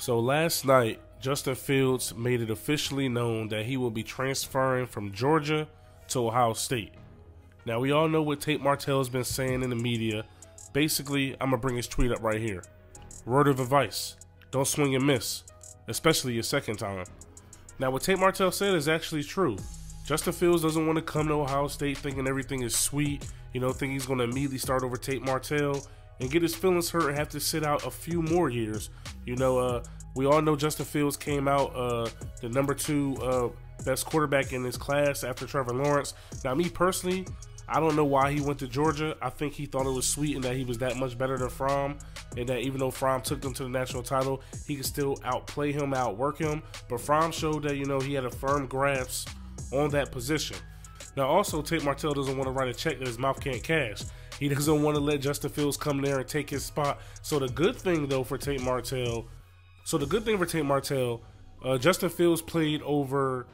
So last night, Justin Fields made it officially known that he will be transferring from Georgia to Ohio State. Now, we all know what Tate Martell has been saying in the media. Basically, I'm going to bring his tweet up right here. Word of advice don't swing and miss, especially your second time. Now, what Tate Martell said is actually true. Justin Fields doesn't want to come to Ohio State thinking everything is sweet, you know, think he's going to immediately start over Tate Martell and get his feelings hurt and have to sit out a few more years. You know, uh, we all know Justin Fields came out uh, the number two uh, best quarterback in his class after Trevor Lawrence. Now, me personally, I don't know why he went to Georgia. I think he thought it was sweet and that he was that much better than Fromm, and that even though Fromm took them to the national title, he could still outplay him, outwork him. But Fromm showed that you know he had a firm grasp on that position. Now, also, Tate Martell doesn't want to write a check that his mouth can't cash. He doesn't want to let Justin Fields come there and take his spot. So the good thing though for Tate Martell, so the good thing for Tate Martell, uh, Justin Fields played over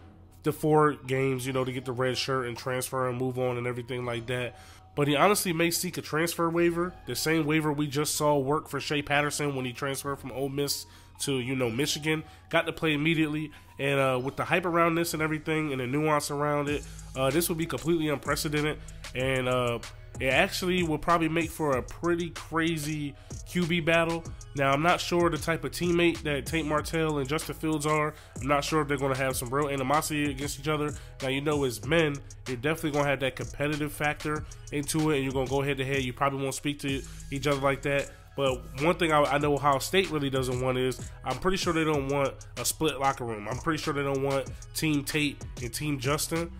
the four games, you know, to get the red shirt and transfer and move on and everything like that. But he honestly may seek a transfer waiver, the same waiver we just saw work for Shea Patterson when he transferred from Ole Miss to you know Michigan. Got to play immediately, and uh, with the hype around this and everything, and the nuance around it, uh, this would be completely unprecedented. And uh, it actually will probably make for a pretty crazy QB battle. Now, I'm not sure the type of teammate that Tate Martell and Justin Fields are. I'm not sure if they're going to have some real animosity against each other. Now, you know, as men, you're definitely going to have that competitive factor into it, and you're going to go head to head. You probably won't speak to each other like that. But one thing I, I, know Ohio State really doesn't want is I'm pretty sure they don't want a split locker room. I'm pretty sure they don't want Team Tate and Team Justin.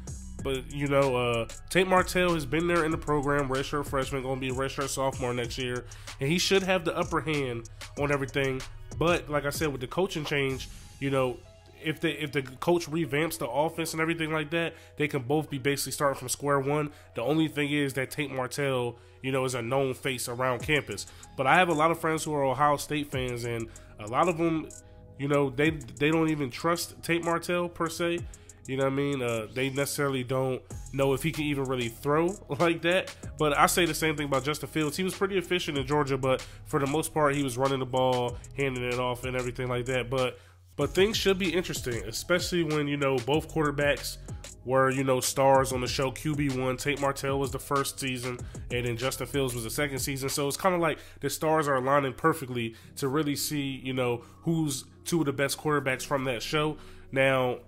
But you know, uh, Tate Martell has been there in the program, redshirt freshman, going to be redshirt sophomore next year, and he should have the upper hand on everything. But like I said, with the coaching change, you know, if the if the coach revamps the offense and everything like that, they can both be basically starting from square one. The only thing is that Tate Martell, you know, is a known face around campus. But I have a lot of friends who are Ohio State fans, and a lot of them, you know, they they don't even trust Tate Martell per se. You know what I mean? Uh, they necessarily don't know if he can even really throw like that. But I say the same thing about Justin Fields. He was pretty efficient in Georgia, but for the most part, he was running the ball, handing it off, and everything like that. But but things should be interesting, especially when you know both quarterbacks were you know stars on the show. QB one, Tate Martell was the first season, and then Justin Fields was the second season. So it's kind of like the stars are aligning perfectly to really see you know who's two of the best quarterbacks from that show. Now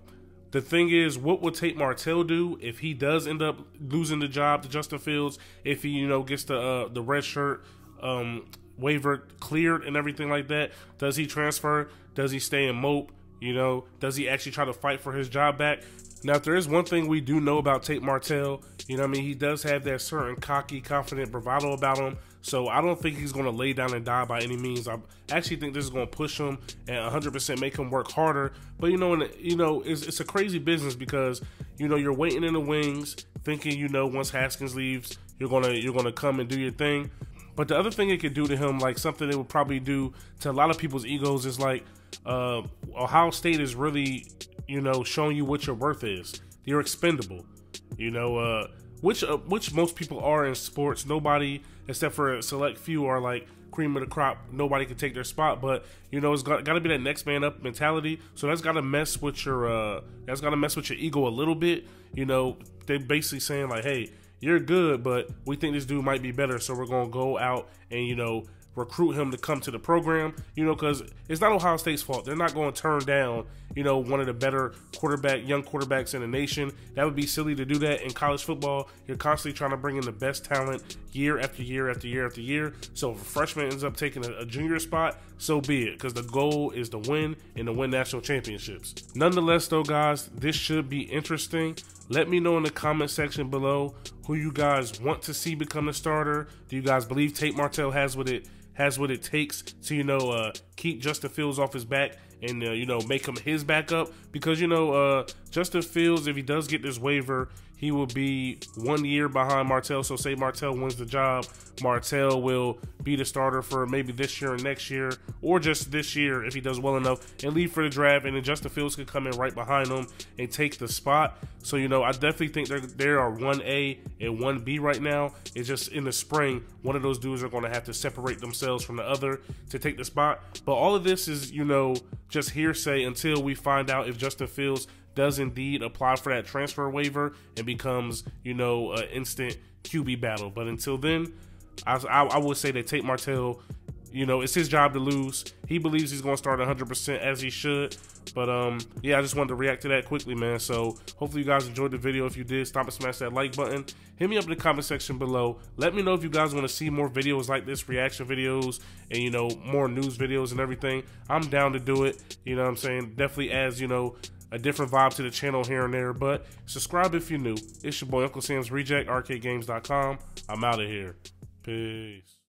the thing is, what will Tate Martell do if he does end up losing the job to Justin Fields? If he, you know, gets the uh, the red shirt um, waiver cleared and everything like that, does he transfer? Does he stay in Mope? You know, does he actually try to fight for his job back? Now, if there is one thing we do know about Tate Martell, you know, I mean, he does have that certain cocky, confident bravado about him. So I don't think he's going to lay down and die by any means. I actually think this is going to push him and 100% make him work harder. But you know, and, you know, it's, it's a crazy business because you know you're waiting in the wings, thinking you know once Haskins leaves, you're gonna you're gonna come and do your thing. But the other thing it could do to him, like something it would probably do to a lot of people's egos, is like uh, Ohio State is really, you know, showing you what your worth is. You're expendable. You know, uh, which uh, which most people are in sports. Nobody, except for a select few, are like cream of the crop. Nobody can take their spot, but you know it's got, got to be that next man up mentality. So that's got to mess with your uh, that's got to mess with your ego a little bit. You know, they're basically saying like, hey, you're good, but we think this dude might be better, so we're gonna go out and you know recruit him to come to the program, you know, because it's not Ohio State's fault. They're not going to turn down, you know, one of the better quarterback, young quarterbacks in the nation. That would be silly to do that in college football. You're constantly trying to bring in the best talent year after year after year after year. So if a freshman ends up taking a, a junior spot, so be it, because the goal is to win and to win national championships. Nonetheless, though, guys, this should be interesting. Let me know in the comment section below who you guys want to see become a starter. Do you guys believe Tate Martell has what it has what it takes to you know uh, keep Justin Fields off his back and uh, you know make him his backup because you know uh, Justin Fields if he does get this waiver he will be one year behind Martell. So say Martell wins the job, Martell will be the starter for maybe this year or next year, or just this year if he does well enough and leave for the draft. And then Justin Fields could come in right behind him and take the spot. So you know, I definitely think there there are one A and one B right now. It's just in the spring, one of those dudes are going to have to separate themselves from the other to take the spot. But all of this is, you know, just hearsay until we find out if Justin Fields does indeed apply for that transfer waiver and becomes, you know, an instant QB battle. But until then, I, I, I would say that Tate Martell, you know, it's his job to lose. He believes he's going to start 100% as he should. But um, yeah, I just wanted to react to that quickly, man. So hopefully you guys enjoyed the video. If you did, stop and smash that like button. Hit me up in the comment section below. Let me know if you guys want to see more videos like this, reaction videos, and you know more news videos and everything. I'm down to do it. You know what I'm saying? Definitely as you know a different vibe to the channel here and there. But subscribe if you're new. It's your boy Uncle Sam's Reject, arcadegames.com. I'm out of here. Peace.